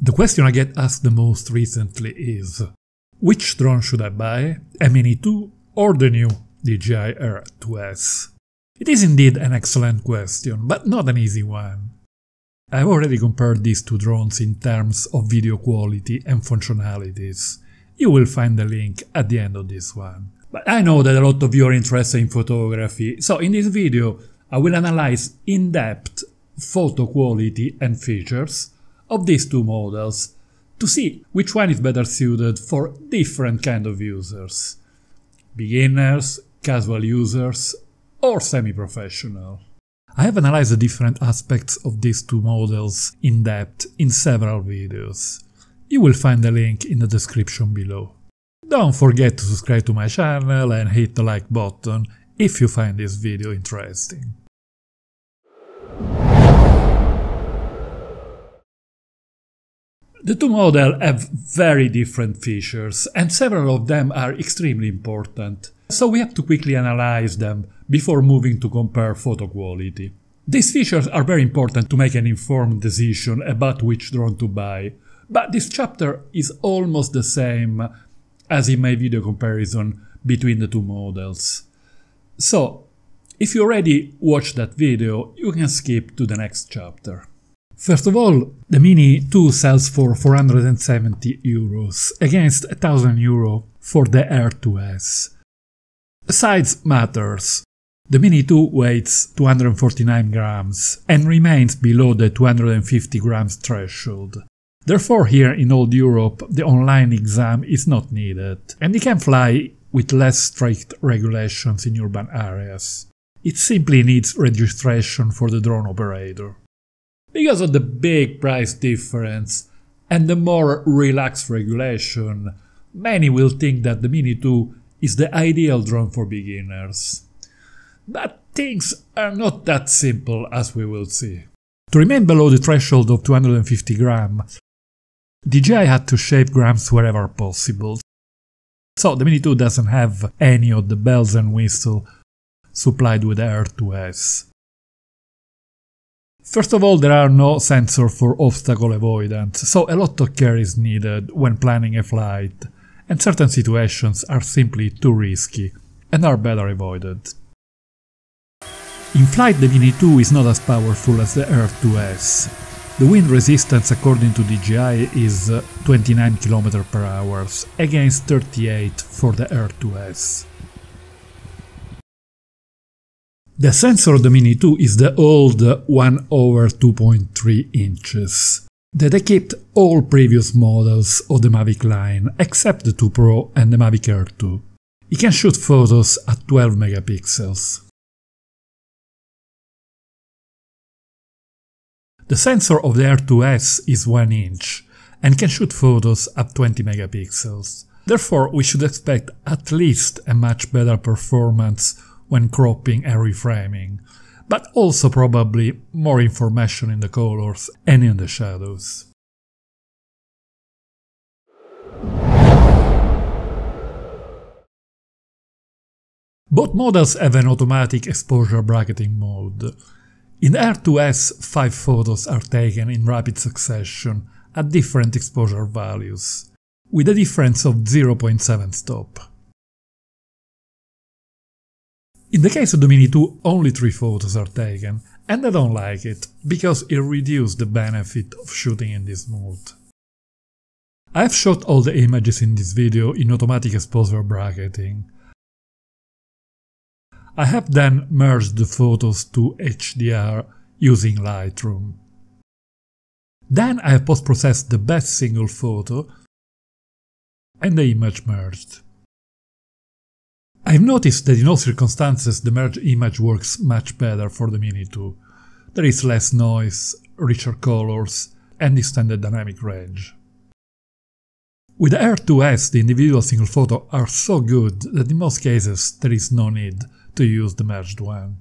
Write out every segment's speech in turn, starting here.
The question I get asked the most recently is which drone should I buy, Mini 2 or the new DJI Air 2S? It is indeed an excellent question, but not an easy one. I've already compared these two drones in terms of video quality and functionalities. You will find the link at the end of this one. But I know that a lot of you are interested in photography, so in this video I will analyze in depth photo quality and features of these two models to see which one is better suited for different kind of users. Beginners, casual users or semi-professional. I have analyzed the different aspects of these two models in depth in several videos. You will find the link in the description below. Don't forget to subscribe to my channel and hit the like button if you find this video interesting. The two models have very different features, and several of them are extremely important, so we have to quickly analyze them before moving to compare photo quality. These features are very important to make an informed decision about which drone to buy, but this chapter is almost the same as in my video comparison between the two models. So, if you already watched that video, you can skip to the next chapter. First of all, the Mini 2 sells for 470 euros against 1000 euro for the Air 2S. Size matters. The Mini 2 weighs 249 grams and remains below the 250 grams threshold. Therefore here in old Europe the online exam is not needed and you can fly with less strict regulations in urban areas. It simply needs registration for the drone operator because of the big price difference and the more relaxed regulation, many will think that the Mini 2 is the ideal drone for beginners. But things are not that simple as we will see. To remain below the threshold of 250 grams, DJI had to shave grams wherever possible. So the Mini 2 doesn't have any of the bells and whistles supplied with Air 2S. First of all, there are no sensors for obstacle avoidance, so a lot of care is needed when planning a flight, and certain situations are simply too risky and are better avoided. In flight the Mini 2 is not as powerful as the Air 2S. The wind resistance according to DJI is uh, 29 km per hour against 38 for the Air 2S. The sensor of the Mini 2 is the old 1 over 2.3 inches that kept all previous models of the Mavic line except the 2 Pro and the Mavic Air 2. It can shoot photos at 12 megapixels. The sensor of the Air 2S is 1 inch and can shoot photos at 20 megapixels. Therefore, we should expect at least a much better performance when cropping and reframing, but also probably more information in the colors and in the shadows. Both models have an automatic exposure bracketing mode. In Air 2S, 5 photos are taken in rapid succession at different exposure values, with a difference of 0.7 stop. In the case of the Mini 2, only 3 photos are taken, and I don't like it, because it reduces the benefit of shooting in this mode. I've shot all the images in this video in automatic exposure bracketing. I have then merged the photos to HDR using Lightroom. Then I have post-processed the best single photo and the image merged. I've noticed that in all circumstances the merge image works much better for the Mini 2. There is less noise, richer colors, and extended dynamic range. With the Air 2S the individual single photo are so good that in most cases there is no need to use the merged one.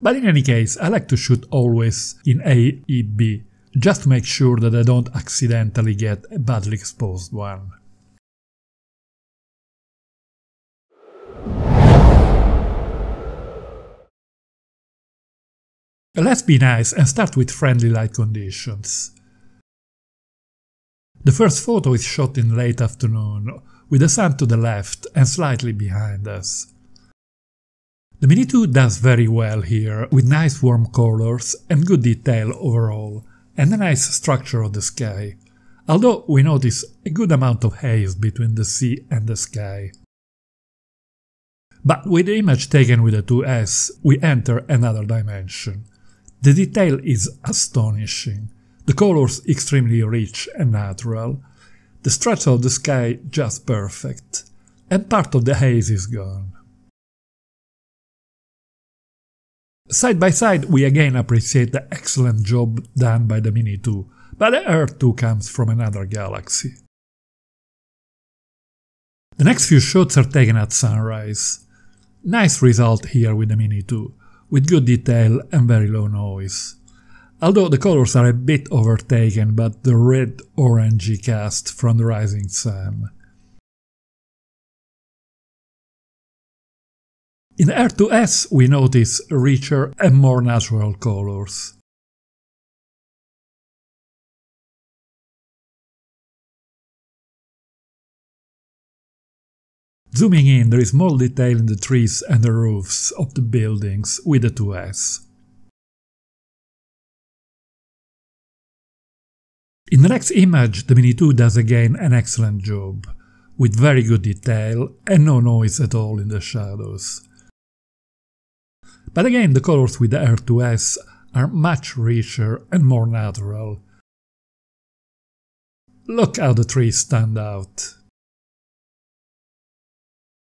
But in any case, I like to shoot always in AEB, just to make sure that I don't accidentally get a badly exposed one. Let's be nice and start with friendly light conditions. The first photo is shot in late afternoon, with the sun to the left and slightly behind us. The Mini 2 does very well here, with nice warm colors and good detail overall, and a nice structure of the sky, although we notice a good amount of haze between the sea and the sky. But with the image taken with the 2S, we enter another dimension. The detail is astonishing, the colors extremely rich and natural, the structure of the sky just perfect, and part of the haze is gone. Side by side, we again appreciate the excellent job done by the Mini 2, but the Air 2S comes from another galaxy. The next few shots are taken at sunrise. Nice result here with the Mini 2, with good detail and very low noise. Although the colors are a bit overtaken by the red-orangey cast from the rising sun. In Air 2S we notice richer and more natural colors. Zooming in, there is more detail in the trees and the roofs of the buildings with the 2S. In the next image, the Mini 2 does again an excellent job, with very good detail and no noise at all in the shadows. But again, the colors with the Air 2S are much richer and more natural. Look how the trees stand out.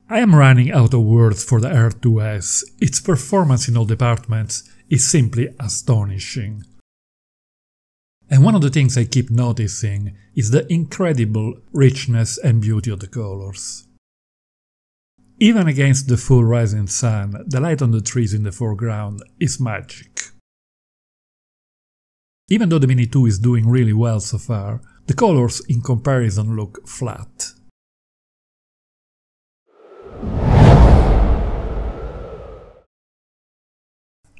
I am running out of words for the Air 2S. Its performance in all departments is simply astonishing. And one of the things I keep noticing is the incredible richness and beauty of the colors. Even against the full rising sun, the light on the trees in the foreground is magic. Even though the Mini 2 is doing really well so far, the colors in comparison look flat.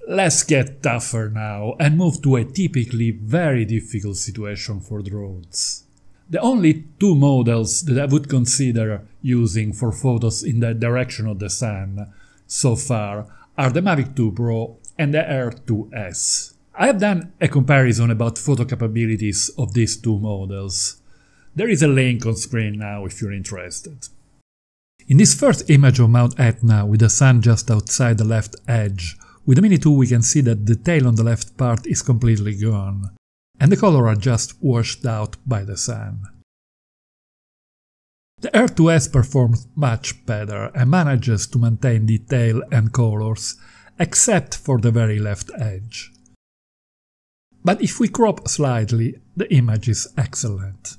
Let's get tougher now and move to a typically very difficult situation for drones. The only two models that I would consider using for photos in the direction of the sun so far are the Mavic 2 Pro and the Air 2S. I have done a comparison about photo capabilities of these two models. There is a link on screen now if you're interested. In this first image of Mount Etna with the sun just outside the left edge with the Mini 2 we can see that the tail on the left part is completely gone, and the colors are just washed out by the sun. The Air 2S performs much better and manages to maintain detail and colors, except for the very left edge. But if we crop slightly, the image is excellent.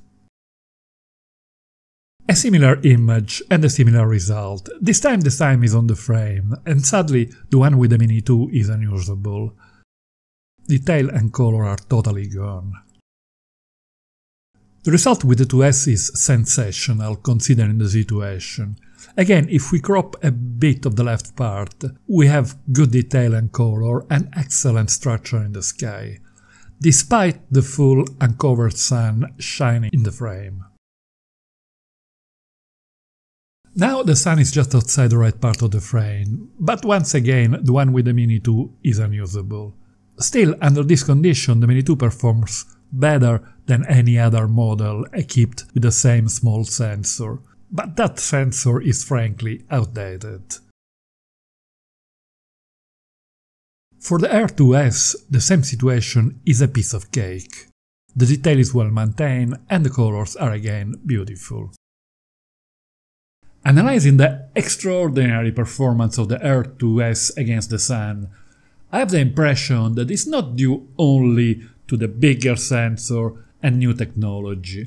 A similar image and a similar result. This time the time is on the frame, and sadly the one with the Mini 2 is unusable. Detail and color are totally gone. The result with the 2S is sensational considering the situation. Again, if we crop a bit of the left part, we have good detail and color and excellent structure in the sky, despite the full uncovered sun shining in the frame. Now the sun is just outside the right part of the frame, but once again the one with the Mini 2 is unusable. Still, under this condition the Mini 2 performs better than any other model equipped with the same small sensor, but that sensor is frankly outdated. For the Air 2S, the same situation is a piece of cake. The detail is well maintained and the colors are again beautiful. Analyzing the extraordinary performance of the Air 2S against the Sun, I have the impression that it's not due only to the bigger sensor and new technology,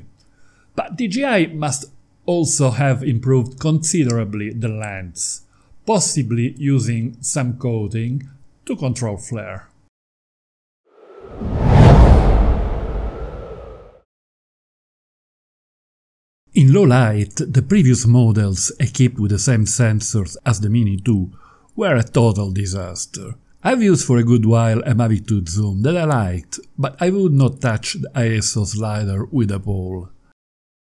but DJI must also have improved considerably the lens, possibly using some coating to control flare. In low light, the previous models equipped with the same sensors as the Mini 2 were a total disaster. I've used for a good while a Mavic 2 zoom that I liked, but I would not touch the ISO slider with a pole.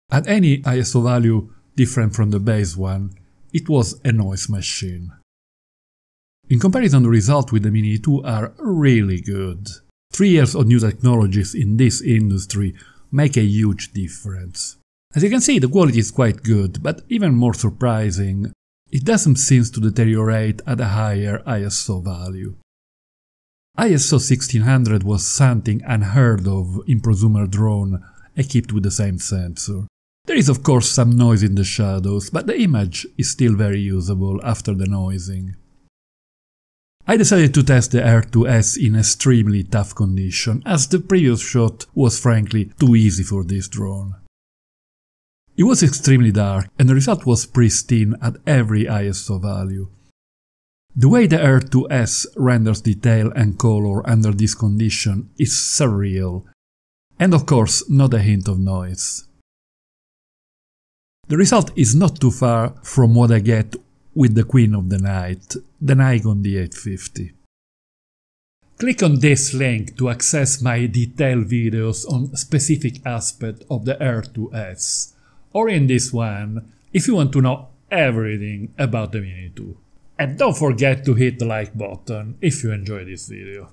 At any ISO value different from the base one, it was a noise machine. In comparison, the results with the Mini 2 are really good. Three years of new technologies in this industry make a huge difference. As you can see, the quality is quite good, but even more surprising, it doesn't seem to deteriorate at a higher ISO value. ISO 1600 was something unheard of in prosumer drone equipped with the same sensor. There is of course some noise in the shadows, but the image is still very usable after denoising. I decided to test the Air 2S in extremely tough condition, as the previous shot was frankly too easy for this drone. It was extremely dark and the result was pristine at every ISO value. The way the Air 2S renders detail and color under this condition is surreal, and of course not a hint of noise. The result is not too far from what I get with the Queen of the Night, the Nikon D850. Click on this link to access my detailed videos on specific aspect of the Air 2S, or in this one if you want to know everything about the Mini 2. And don't forget to hit the like button if you enjoy this video.